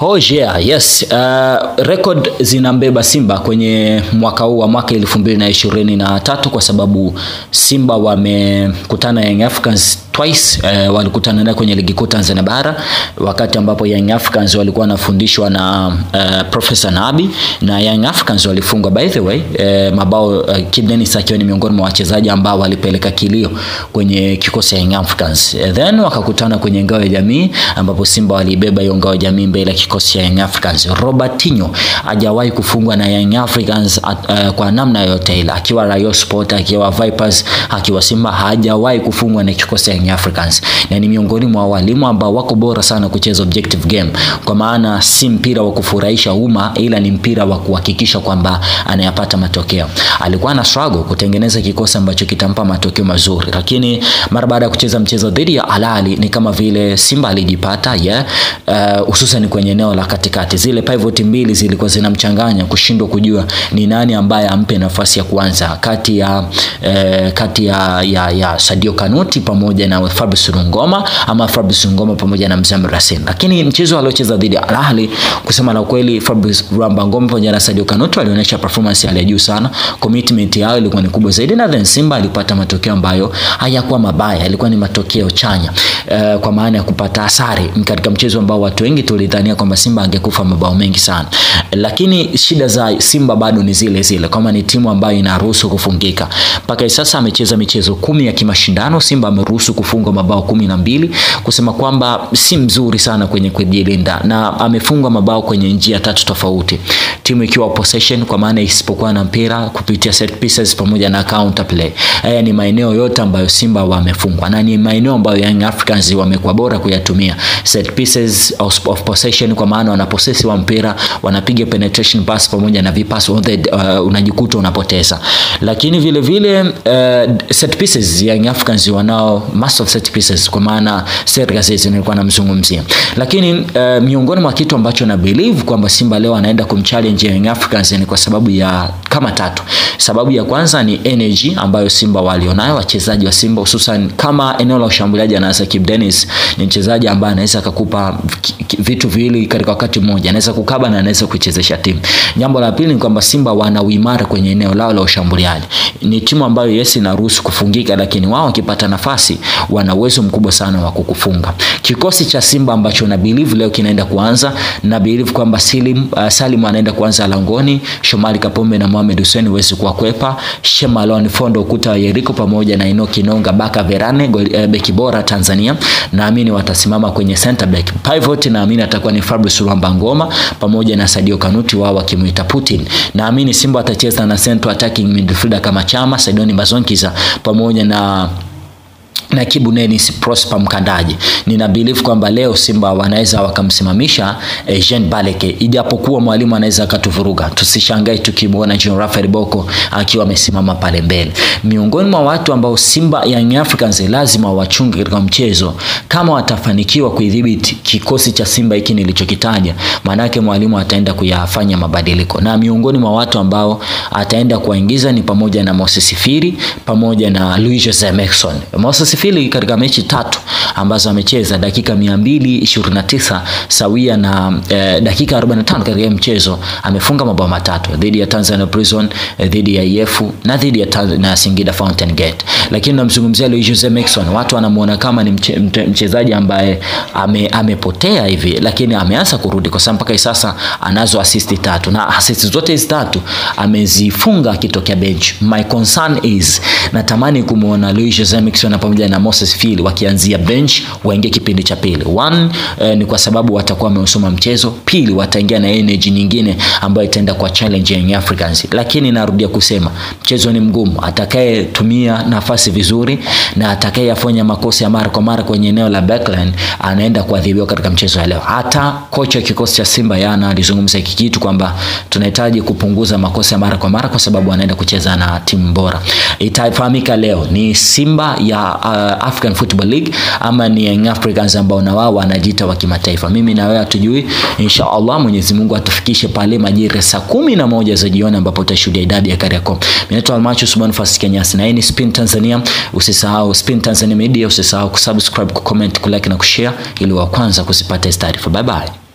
Oh yeah, yes. Uh, record zinambeba Simba kwenye mwaka huu wa mwaka elfu mbili na ishirini na tatu kwa sababu Simba wamekutana Young Africans twice. Eh, walikutana naye kwenye ligi kuu Tanzania bara wakati ambapo Young Africans walikuwa wanafundishwa na eh, Professor Nabi na Young Africans walifungwa by the way. Eh, mabao eh, Kibu Denis akiwa ni miongoni mwa wachezaji ambao walipeleka kilio kwenye kikosi cha Young Africans. Eh, then wakakutana kwenye ngao ya jamii ambapo Simba waliibeba hiyo ngao ya jamii mbele kikosi ya Young Africans. Robertinho hajawahi kufungwa na Young Africans at, uh, kwa namna yoyote ile, akiwa Rayon Sport, akiwa Vipers, akiwa Simba, hajawahi kufungwa na kikosi ya Young Africans, na ni miongoni mwa walimu ambao wako bora sana kucheza objective game, kwa maana si mpira wa kufurahisha umma, ila ni mpira wa kuhakikisha kwamba anayapata matokeo. Alikuwa na struggle kutengeneza kikosi ambacho kitampa matokeo mazuri, lakini mara baada ya kucheza mchezo dhidi ya Al Ahly ni kama vile Simba alijipata yeah, hususan uh, kwenye eneo la katikati. Zile pivot mbili zilikuwa zinamchanganya kushindwa kujua ni nani ambaye ampe nafasi ya kuanza kati ya eh, kati ya, ya, ya Sadio Kanuti pamoja na Fabrice Rungoma ama Fabrice Rungoma pamoja na Mzamiru Yassin. Lakini mchezo aliocheza dhidi ya Al Ahly, kusema la kweli, Fabrice Ramba Ngoma pamoja na Sadio Kanuti walionyesha performance ya juu sana, commitment yao ilikuwa ni kubwa zaidi, na then Simba alipata matokeo ambayo hayakuwa mabaya, ilikuwa ni matokeo chanya eh, kwa maana ya kupata asari katika mchezo ambao watu wengi tulidhania kwamba Simba angekufa mabao mengi sana, lakini shida za Simba bado ni zile zile, kwamba ni timu ambayo inaruhusu kufungika. Mpaka sasa amecheza michezo kumi ya kimashindano, Simba ameruhusu kufunga mabao kumi na mbili, kusema kwamba si mzuri sana kwenye kujilinda, na amefunga mabao kwenye njia tatu tofauti, timu ikiwa possession, kwa maana isipokuwa na mpira, kupitia set pieces pamoja na counter play. Haya ni maeneo yote ambayo Simba wamefungwa na ni maeneo ambayo Young Africans wamekuwa bora kuyatumia set pieces of possession, kwa maana wanaposesi wa mpira wanapiga penetration pass pamoja na vipass uh, unajikuta unapoteza, lakini vile vile uh, set pieces Young Africans wanao most of set pieces, kwa maana Sergases nilikuwa namzungumzia, lakini uh, miongoni mwa kitu ambacho na believe kwamba Simba leo anaenda kumchallenge Young Africans ni kwa sababu ya kama tatu. Sababu ya kwanza ni energy ambayo Simba walionayo wachezaji wa Simba, hususan kama eneo la ushambuliaji anaweza Kibu Dennis ni mchezaji ambaye anaweza akakupa vitu viwili katika wakati mmoja, anaweza kukaba na anaweza kuchezesha timu. Jambo la pili ni kwamba Simba wana uimara kwenye eneo lao la ushambuliaji. Ni timu ambayo yes inaruhusu kufungika, lakini wao wakipata nafasi wana uwezo mkubwa sana wa kukufunga. Kikosi cha Simba ambacho na believe leo kinaenda kuanza na believe kwamba Salim uh, Salim anaenda kuanza langoni, Shomari Kapombe na Mohamed Hussein huwezi kuwakwepa, Shemalon Fondo ukuta wa Yeriko pamoja na Enoki Nonga Baka Verane uh, beki bora Tanzania, naamini watasimama kwenye center back. Pivot naamini atakuwa ni Fabrice Rwamba Ngoma pamoja na Sadio Kanuti wao wakimuita Putin. Naamini Simba atacheza na central attacking midfielder kama Chama, Saidoni Bazonkiza pamoja na na Kibu Denis Prosper Mkandaji. Nina believe kwamba leo Simba wanaweza wakamsimamisha eh, Jean Baleke, ijapokuwa mwalimu anaweza akatuvuruga. Tusishangae tukimwona Jean Rafael Boko akiwa amesimama pale mbele. Miongoni mwa watu ambao Simba Young Africans lazima wachunge katika mchezo, kama watafanikiwa kuidhibiti kikosi cha Simba hiki nilichokitaja, maanake mwalimu ataenda kuyafanya mabadiliko, na miongoni mwa watu ambao ataenda kuwaingiza ni pamoja na Moses Firi pamoja na Luis Jose Mexon. Moses Fili katika mechi tatu ambazo amecheza dakika 229 sawia na eh, dakika 45 katika mchezo amefunga mabao matatu dhidi ya Tanzania Prison, eh, dhidi ya IF na dhidi ya na Singida Fountain Gate. Lakini namzungumzia Louis Jose Mixon, watu wanamuona kama ni mche, mche, mchezaji ambaye ame, amepotea hivi, lakini ameanza kurudi kwa sababu mpaka sasa anazo assist tatu na assist zote hizi tatu amezifunga akitokea bench. My concern is natamani kumuona Luis Jose Mixon pamoja na Moses Phil wakianzia bench waingie kipindi cha pili. One, eh, ni kwa sababu watakuwa wameusoma mchezo. Pili, wataingia na energy nyingine ambayo itaenda kwa challenge Young Africans. Lakini narudia kusema mchezo ni mgumu. Atakayetumia nafasi vizuri na atakayeyafanya makosa ya mara kwa mara kwenye eneo la backline anaenda kuadhibiwa katika mchezo wa leo. Hata kocha kikosi cha Simba yana alizungumza hiki kitu kwamba tunahitaji kupunguza makosa ya mara kwa mara kwa sababu anaenda kucheza na timu bora. Itafahamika leo ni Simba ya uh, African Football League ama ni Young Africans ambao na wao wanajiita wa kimataifa. Mimi na wewe hatujui. Insha Allah Mwenyezi Mungu atufikishe pale majira saa kumi na moja za jioni ambapo tutashuhudia idadi ya Kariakoo. Mimi naitwa Almacho Boniface Kenyasi na hii ni Spin Tanzania. Usisahau Spin Tanzania Media, usisahau kusubscribe, kucomment, kulike na kushare ili wa kwanza kuzipata taarifa. Bye bye.